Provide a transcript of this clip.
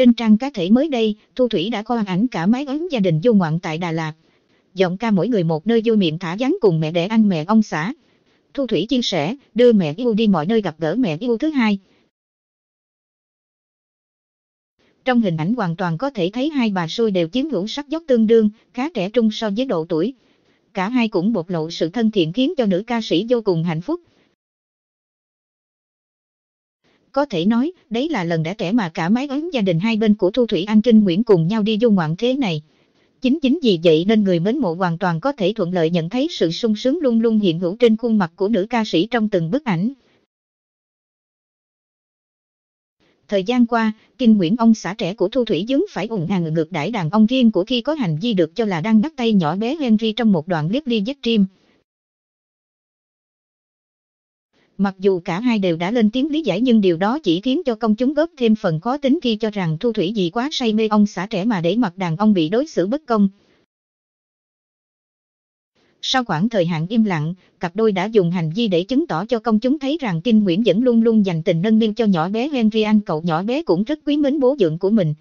Trên trang cá thể mới đây, Thu Thủy đã khoan ảnh cả mái ấm gia đình du ngoạn tại Đà Lạt. Giọng ca mỗi người một nơi vui miệng thả dáng cùng mẹ đẻ anh mẹ ông xã. Thu Thủy chia sẻ, đưa mẹ yêu đi mọi nơi gặp gỡ mẹ yêu thứ hai. Trong hình ảnh hoàn toàn có thể thấy hai bà xui đều chiếm hữu sắc dốc tương đương, khá trẻ trung so với độ tuổi. Cả hai cũng bộc lộ sự thân thiện khiến cho nữ ca sĩ vô cùng hạnh phúc. Có thể nói, đấy là lần đã trẻ mà cả mái ấm gia đình hai bên của Thu Thủy An Trinh Nguyễn cùng nhau đi du ngoạn thế này. Chính chính vì vậy nên người mến mộ hoàn toàn có thể thuận lợi nhận thấy sự sung sướng luôn luôn hiện hữu trên khuôn mặt của nữ ca sĩ trong từng bức ảnh. Thời gian qua, Kinh Nguyễn ông xã trẻ của Thu Thủy dướng phải ủng hàng ngược đãi đàn ông riêng của khi có hành vi được cho là đang đắt tay nhỏ bé Henry trong một đoạn clip ly stream. Mặc dù cả hai đều đã lên tiếng lý giải nhưng điều đó chỉ khiến cho công chúng góp thêm phần khó tính khi cho rằng Thu Thủy vì quá say mê ông xã trẻ mà để mặt đàn ông bị đối xử bất công. Sau khoảng thời hạn im lặng, cặp đôi đã dùng hành vi để chứng tỏ cho công chúng thấy rằng Kinh Nguyễn vẫn luôn luôn dành tình nâng niu cho nhỏ bé Henry Anh cậu nhỏ bé cũng rất quý mến bố dưỡng của mình.